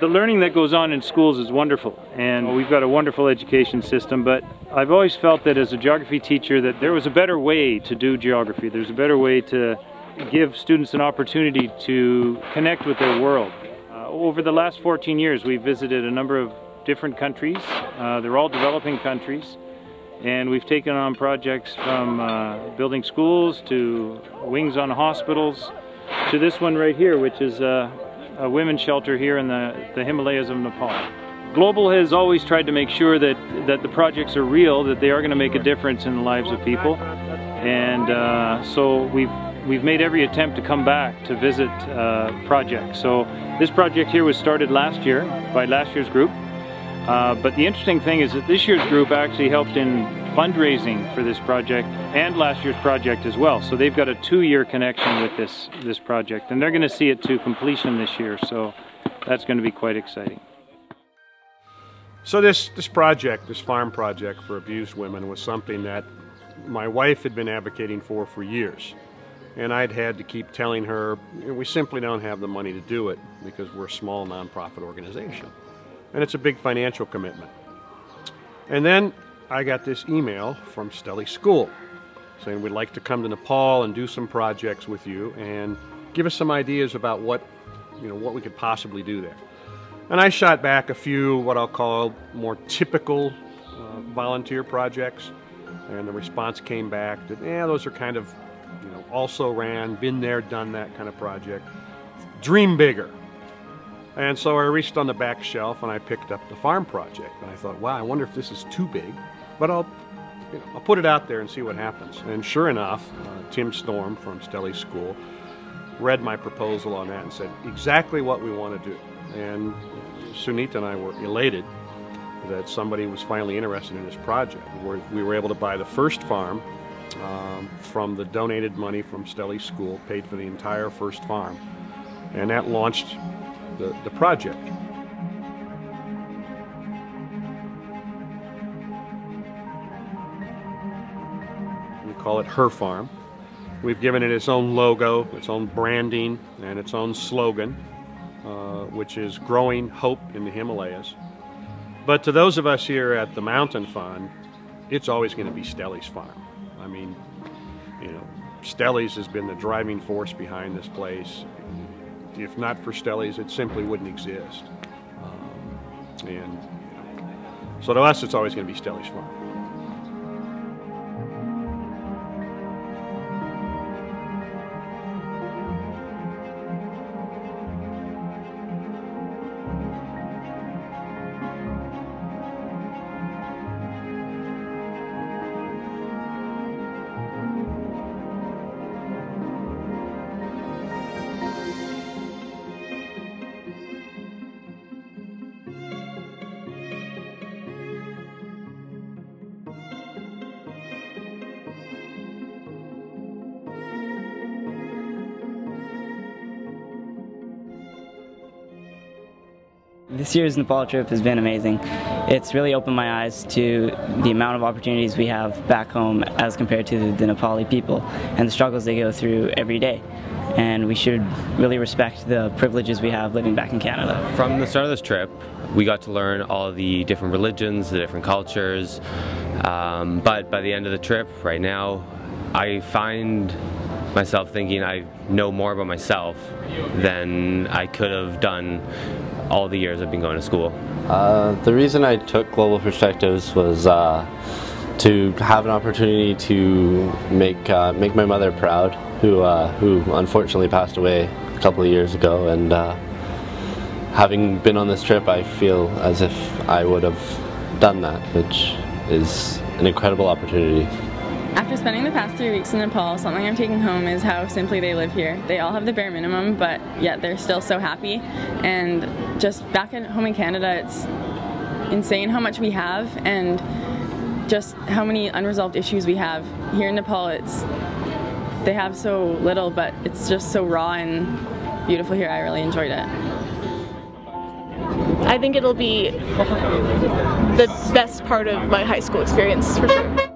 The learning that goes on in schools is wonderful and we've got a wonderful education system but I've always felt that as a geography teacher that there was a better way to do geography. There's a better way to give students an opportunity to connect with their world. Uh, over the last 14 years we've visited a number of different countries. Uh, they're all developing countries and we've taken on projects from uh, building schools to wings on hospitals to this one right here which is uh, a women's shelter here in the, the Himalayas of Nepal. Global has always tried to make sure that, that the projects are real, that they are going to make a difference in the lives of people. And uh, so we've, we've made every attempt to come back to visit uh, projects. So this project here was started last year by last year's group. Uh, but the interesting thing is that this year's group actually helped in fundraising for this project and last year's project as well. So they've got a two-year connection with this, this project and they're going to see it to completion this year. So that's going to be quite exciting. So this, this project, this farm project for abused women was something that my wife had been advocating for for years. And I'd had to keep telling her, we simply don't have the money to do it because we're a small nonprofit organization. And it's a big financial commitment. And then I got this email from Stelly School saying we'd like to come to Nepal and do some projects with you and give us some ideas about what, you know, what we could possibly do there. And I shot back a few what I'll call more typical uh, volunteer projects, and the response came back that, yeah, those are kind of, you know, also ran, been there, done that kind of project. Dream bigger. And so I reached on the back shelf and I picked up the farm project, and I thought, wow, I wonder if this is too big, but I'll, you know, I'll put it out there and see what happens. And sure enough, uh, Tim Storm from Stelly School read my proposal on that and said exactly what we want to do. And Sunita and I were elated that somebody was finally interested in this project. We were, able to buy the first farm um, from the donated money from Stelly School, paid for the entire first farm, and that launched the, the project. We call it Her Farm. We've given it its own logo, its own branding, and its own slogan. Uh, which is growing hope in the Himalayas. But to those of us here at the Mountain Fund, it's always going to be Stelly's farm. I mean, you know, Stelly's has been the driving force behind this place. If not for Stelly's, it simply wouldn't exist. Um, and so to us, it's always going to be Stelly's farm. This year's Nepal trip has been amazing. It's really opened my eyes to the amount of opportunities we have back home as compared to the, Nepali people and the struggles they go through every day. And we should really respect the privileges we have living back in Canada. From the start of this trip, we got to learn all the different religions, the different cultures, um, but by the end of the trip, right now, I find myself thinking I know more about myself than I could have done all the years I've been going to school. Uh, the reason I took Global Perspectives was uh, to have an opportunity to make uh, make my mother proud, who uh, who unfortunately passed away a couple of years ago, and uh, having been on this trip, I feel as if I would have done that, which is an incredible opportunity. After spending the past three weeks in Nepal, something I'm taking home is how simply they live here. They all have the bare minimum, but yet they're still so happy. And just back at home in Canada, it's insane how much we have and just how many unresolved issues we have. Here in Nepal, it's they have so little, but it's just so raw and beautiful here. I really enjoyed it. I think it'll be the best part of my high school experience for sure.